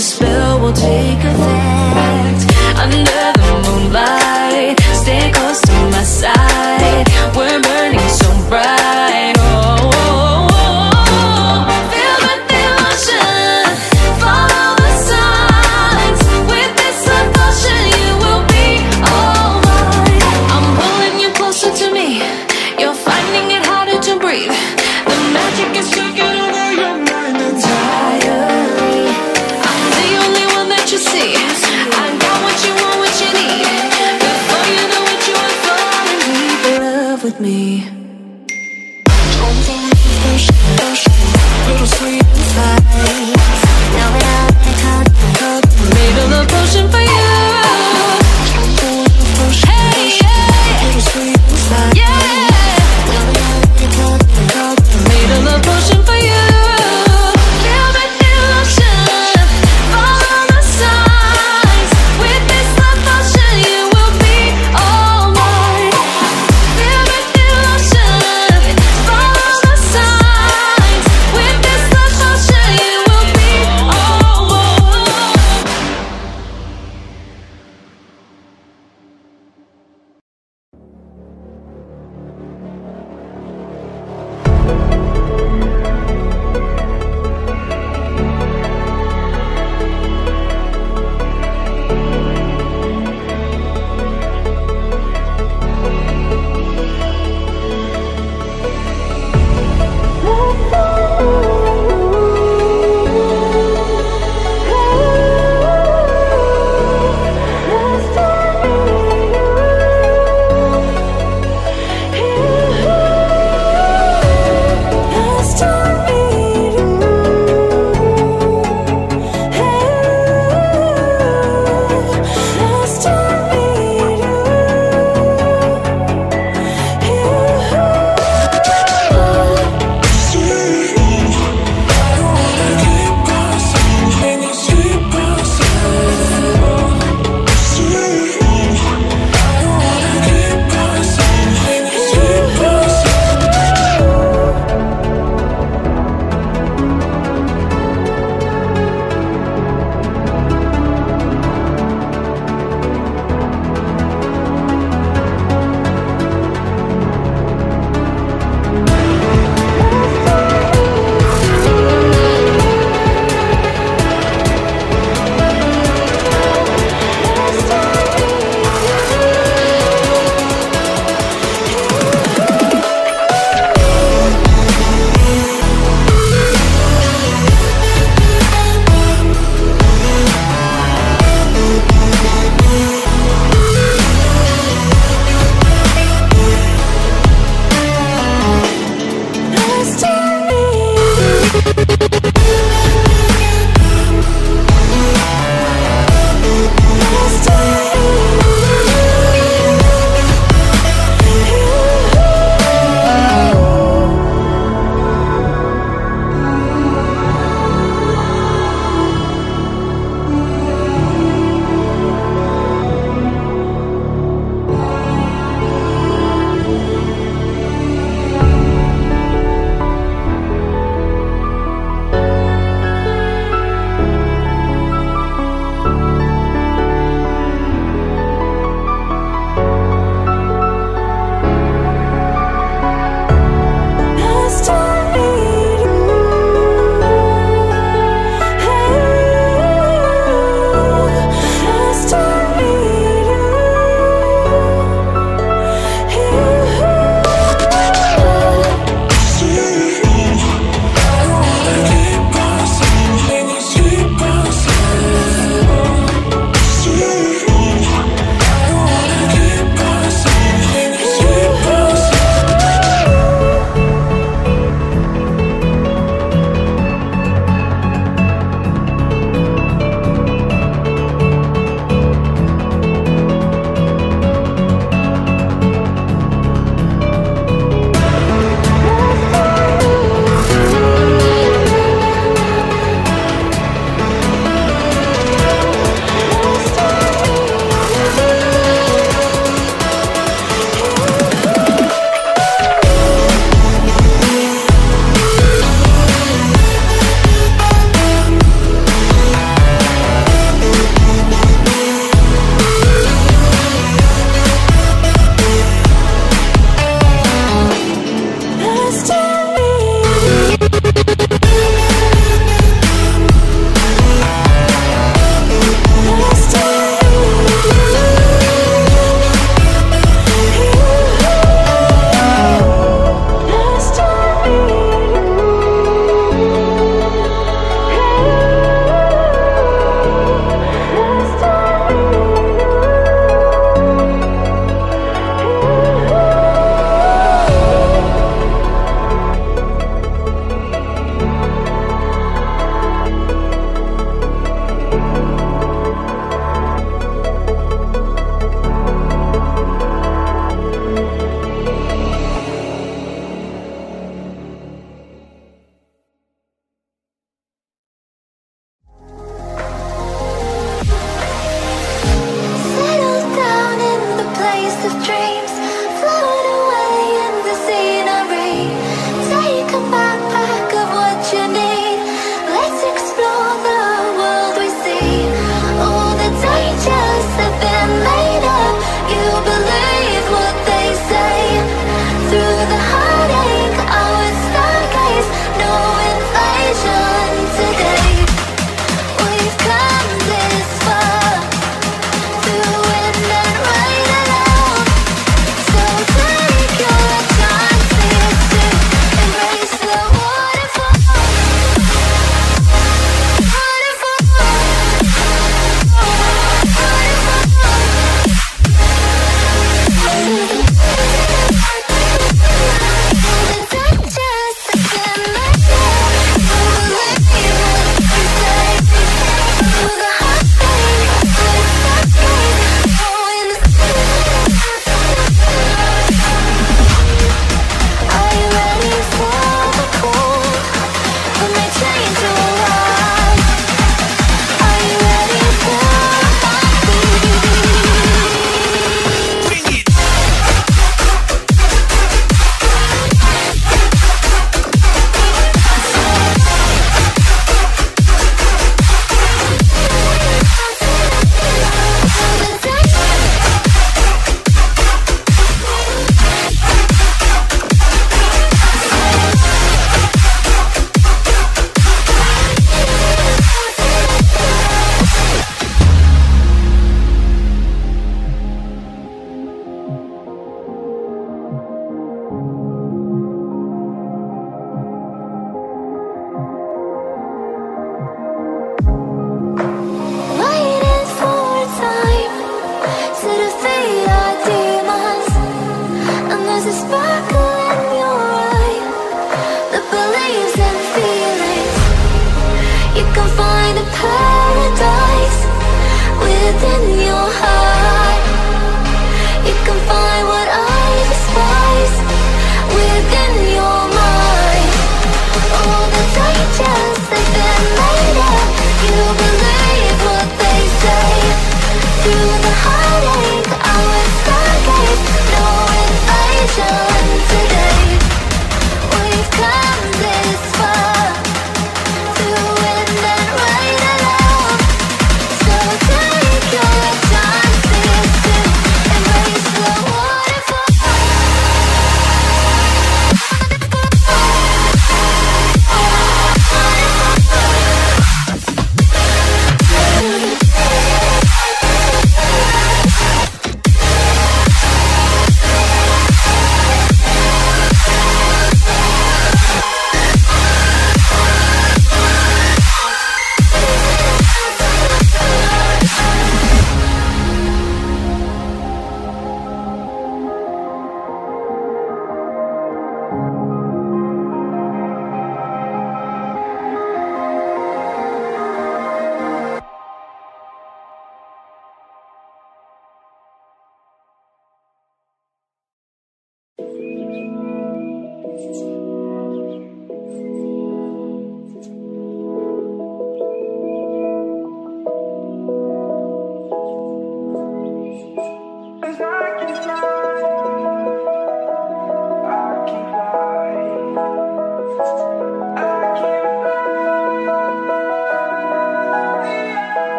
spell will take effect.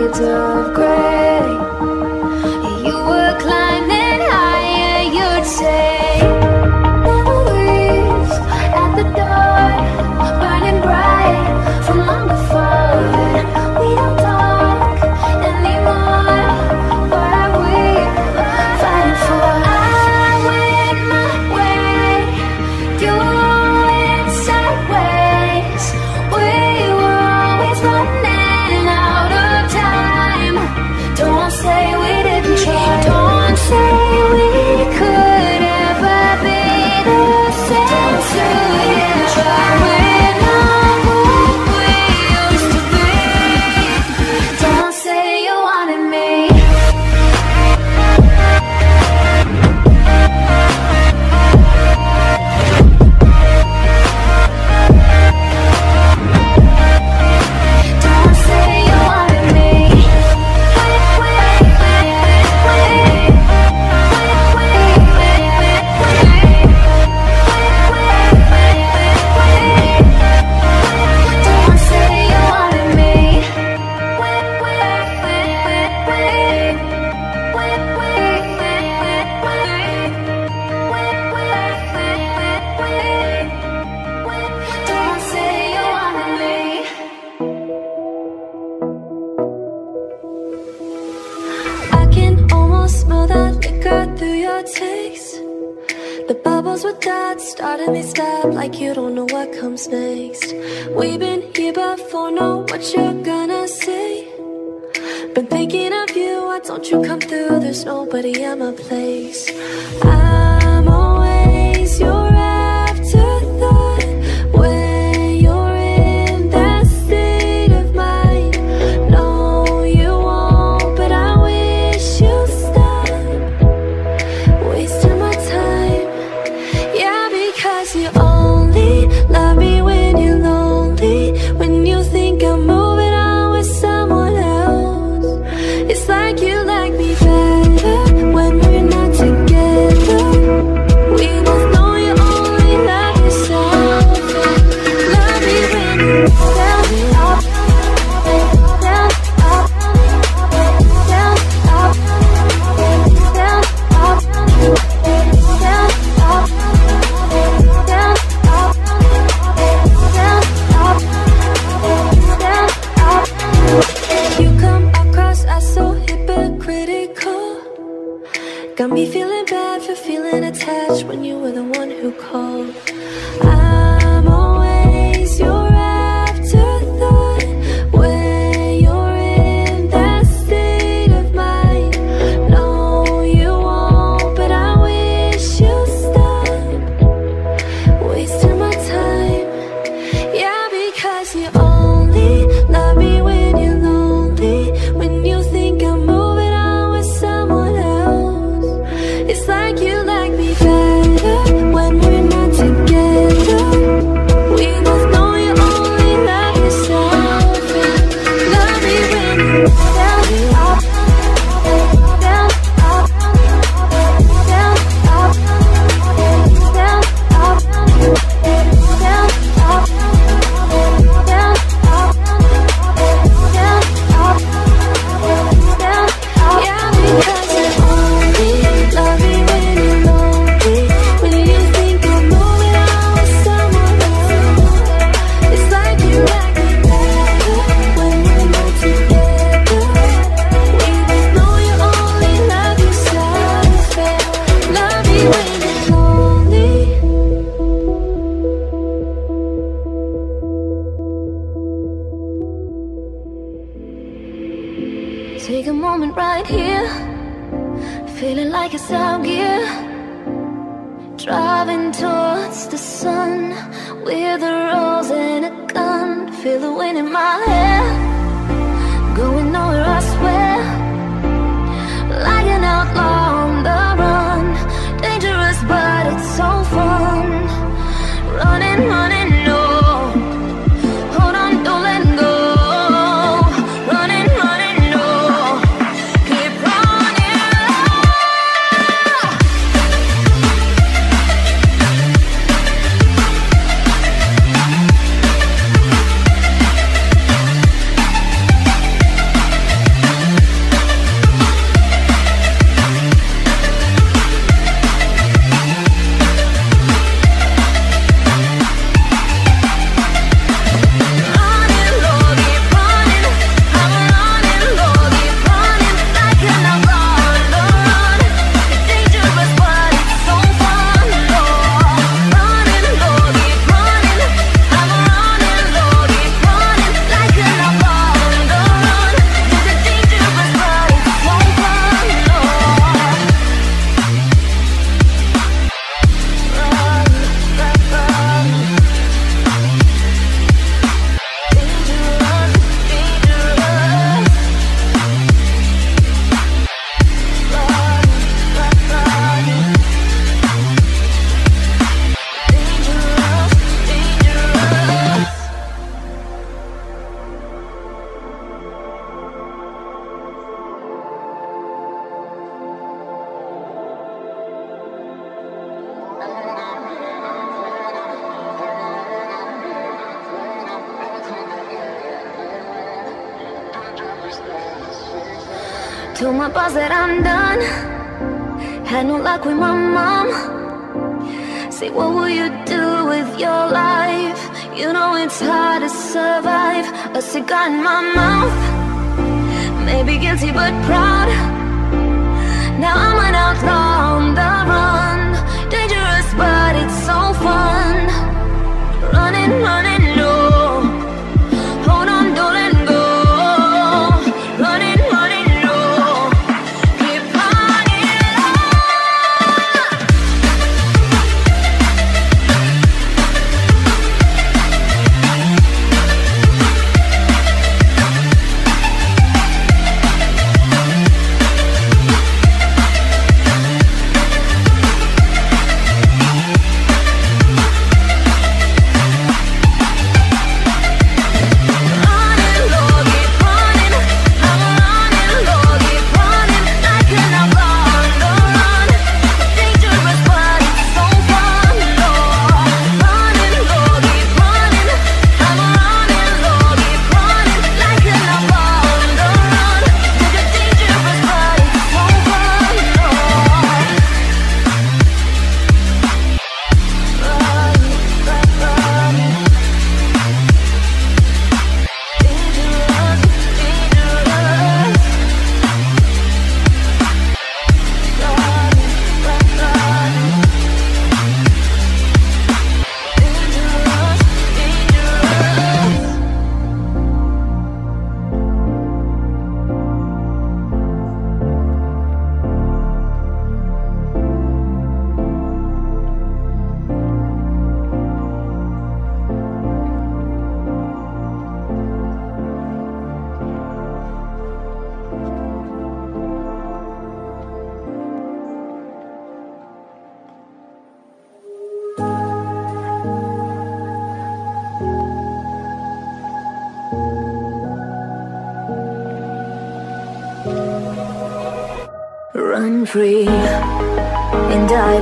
shades of gray.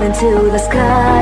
Into the sky.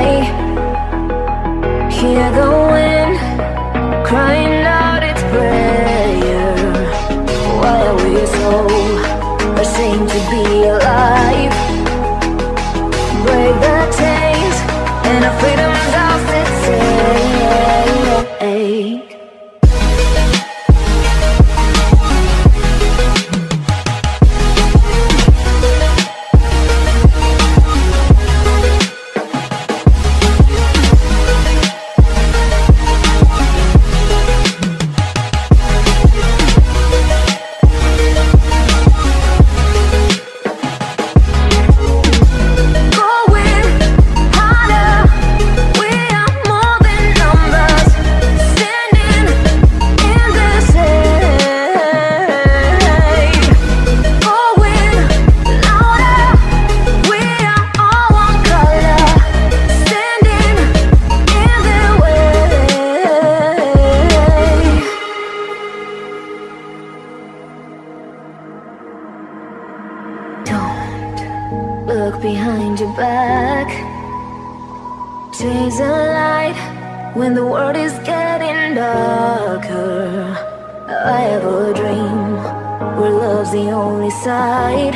light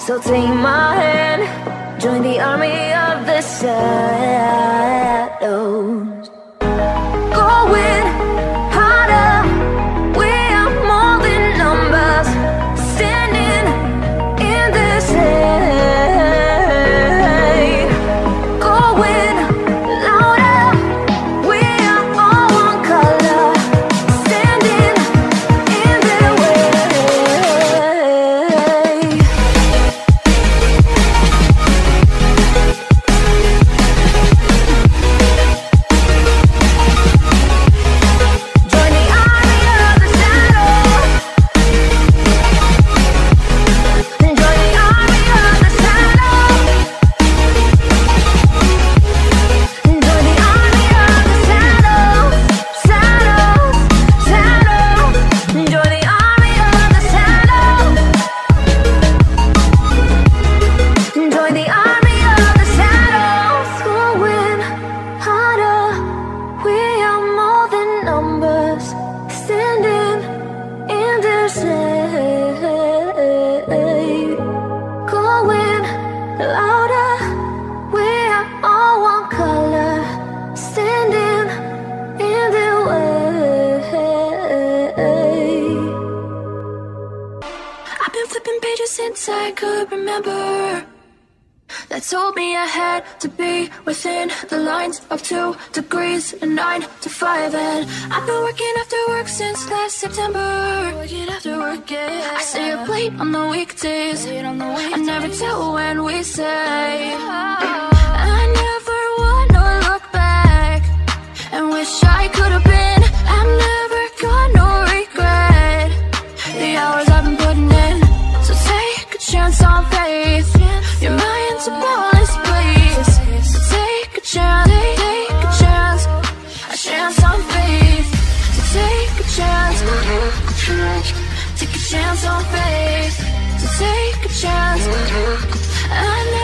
So take my hand Join the army of the shadow is a nine to five and I've been working after work since last September Working after work, yeah I stay up late on the weekdays, on the weekdays. I never tell when we say oh. I never wanna look back And wish I could've been I'm not. chance on faith. So take a chance. Mm-hmm. I know.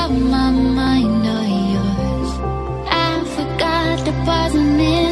got my mind or yours. I forgot the poison in.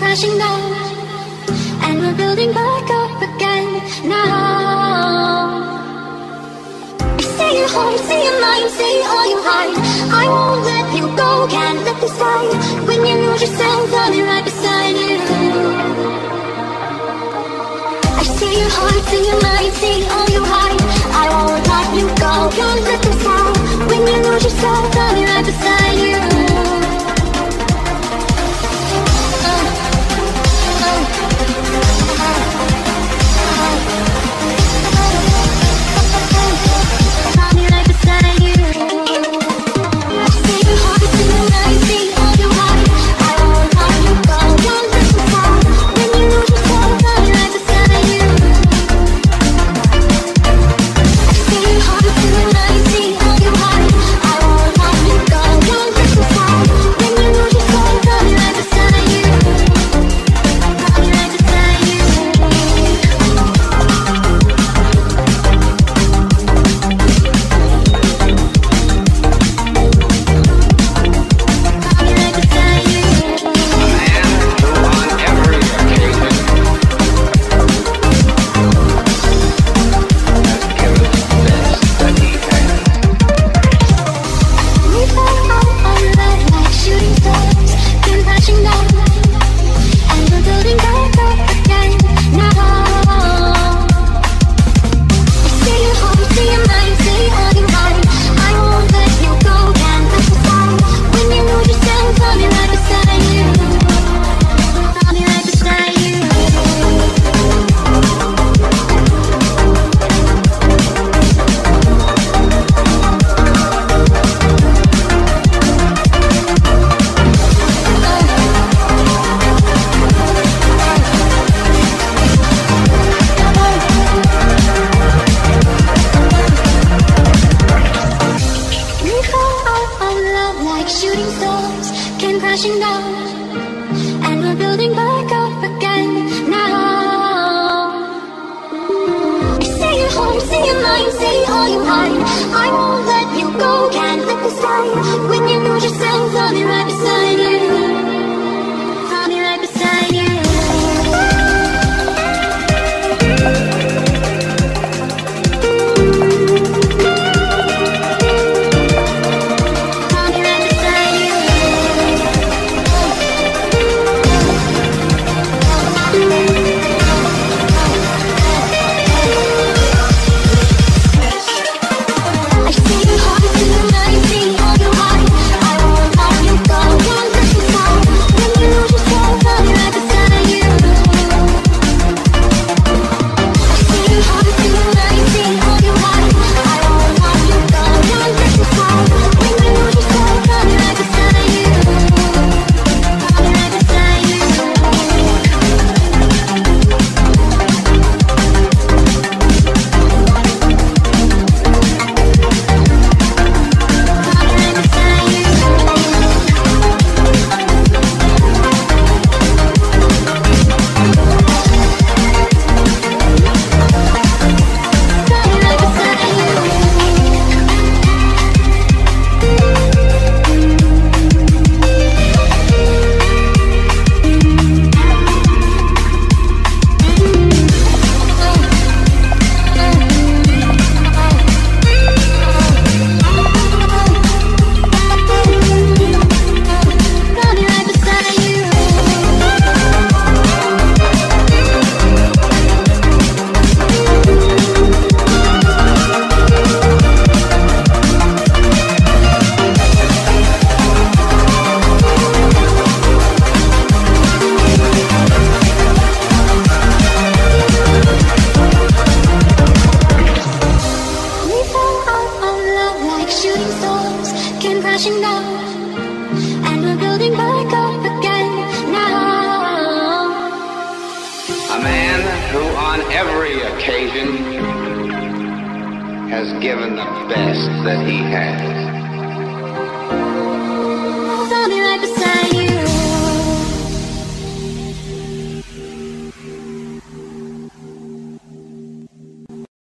crashing down. And we're building back up again now. I say your heart, say your mind, say all you hide. I won't let you go, can't let this die When you lose yourself, I'll be right beside you. I see your heart, see your mind, see all you hide. I won't let you go, can't let this die When you lose yourself, I'll be right beside you I'm saying, I'm saying, are you hide. I won't let you go, can't let this die. When you lose yourself, I'll be right beside you.